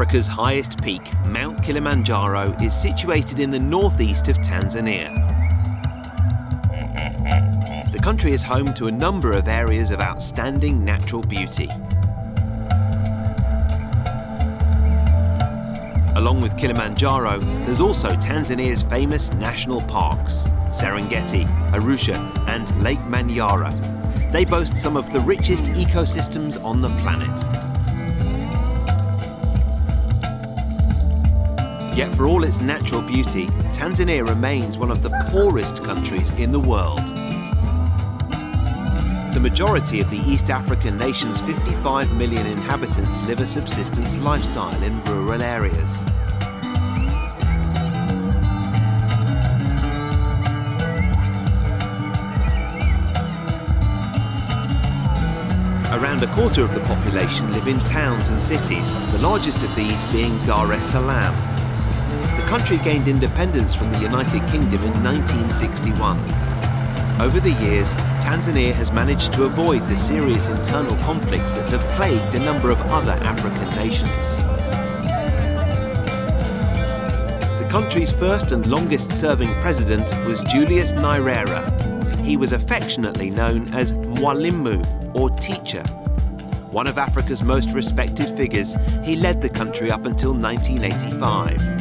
Africa's highest peak, Mount Kilimanjaro, is situated in the northeast of Tanzania. The country is home to a number of areas of outstanding natural beauty. Along with Kilimanjaro, there's also Tanzania's famous national parks, Serengeti, Arusha and Lake Manyara. They boast some of the richest ecosystems on the planet. Yet for all its natural beauty, Tanzania remains one of the poorest countries in the world. The majority of the East African nation's 55 million inhabitants live a subsistence lifestyle in rural areas. Around a quarter of the population live in towns and cities, the largest of these being Dar es Salaam. The country gained independence from the United Kingdom in 1961. Over the years, Tanzania has managed to avoid the serious internal conflicts that have plagued a number of other African nations. The country's first and longest serving president was Julius Nyerere. He was affectionately known as Mwalimu, or teacher. One of Africa's most respected figures, he led the country up until 1985.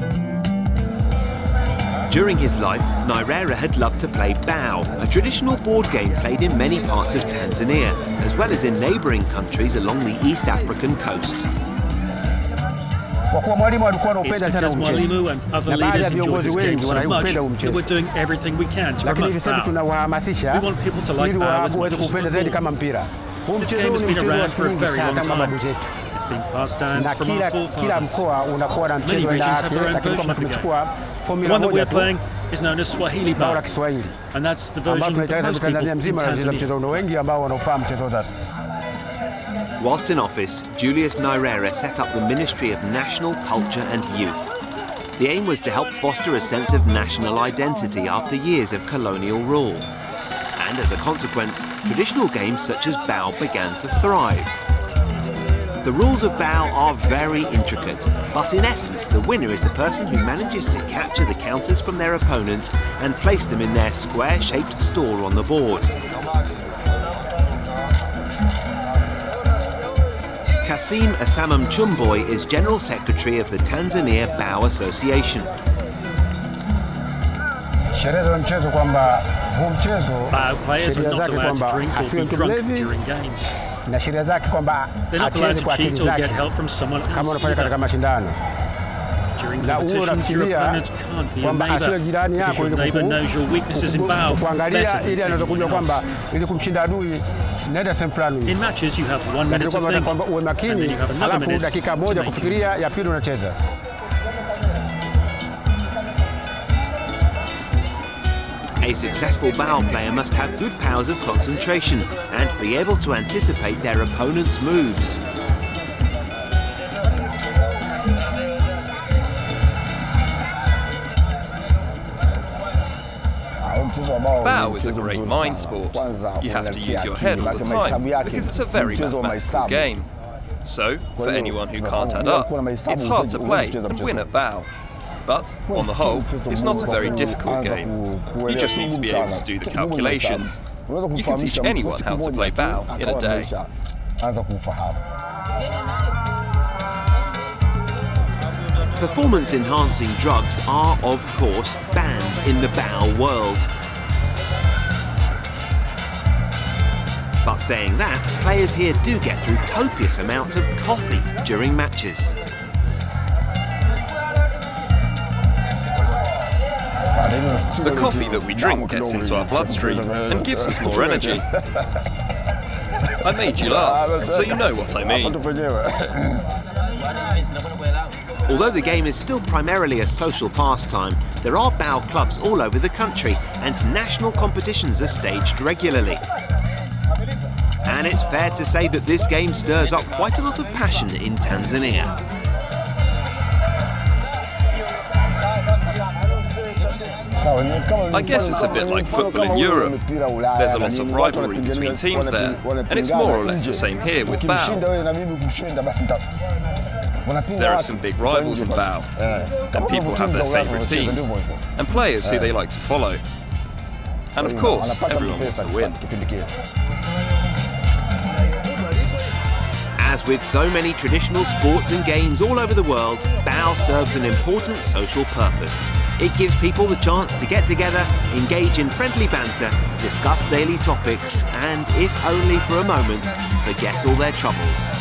During his life, Nyerere had loved to play bao, a traditional board game played in many parts of Tanzania, as well as in neighbouring countries along the East African coast. Kwa kuwa mwalimu alikuwa It's because huu Mwalimu and other leaders ya enjoy viongozi this game so much that we're doing everything we can to promote bao. We want people to like ili bao as much as football. kama mpira. Huu This game has been around for a very long time. It's been passed down na from our kila kila forefathers. mkoa Many mchezo wa aina regions have their own version of the game. Tumechukua The one that we're playing is known as Swahili bao la bao, Kiswahili and that's the version that tunaitangaza most people in mzima wanacheza mchezo Tanzania. ule, wengi ambao wanaofahamu mchezo sasa. Whilst in office, Julius Nyerere set up the Ministry of National Culture and Youth. The aim was to help foster a sense of national identity after years of colonial rule. And as a consequence, traditional games such as Bao began to thrive. The rules of Bao are very intricate, but in essence, the winner is the person who manages to capture the counters from their opponent and place them in their square shaped store on the board. Kasim Asamam Chumboy is General Secretary of the Tanzania Bao Association. Bao players are not allowed to drink or be drunk during games. na sheria zake kwamba acheze kwa akili zake. kama unafanya katika mashindano. Na uwe unafikiria kwamba asiwe jirani yako ili kuangalia ili anazokuja kwamba ili kumshinda adui nenda sehemu fulani. Kwamba uwe makini, alafu dakika moja kufikiria, ya pili unacheza. A successful Bao player must have good powers of concentration and be able to anticipate their opponent's moves. Bao is a great mind sport. You have to use your head all the time because it's a very mathematical game. So, for anyone who can't add up, it's hard to play and win at Bao. But, on the whole, it's not a very difficult game. You just need to be able to do the calculations. You can teach anyone how to play Bao in a day. Performance enhancing drugs are, of course, banned in the Bao world. But saying that, players here do get through copious amounts of coffee during matches. The coffee that we drink gets into our bloodstream and gives us more energy. I made you laugh, so you know what I mean. Although the game is still primarily a social pastime, there are Bao clubs all over the country and national competitions are staged regularly. And it's fair to say that this game stirs up quite a lot of passion in Tanzania. I guess it's a bit like football in Europe. There's a lot of rivalry between teams there, and it's more or less the same here with Bao. There are some big rivals in Bao, and people have their favourite teams, and players who they like to follow. And of course, everyone wants to win. As with so many traditional sports and games all over the world, Bao serves an important social purpose. It gives people the chance to get together, engage in friendly banter, discuss daily topics, and, if only for a moment, forget all their troubles.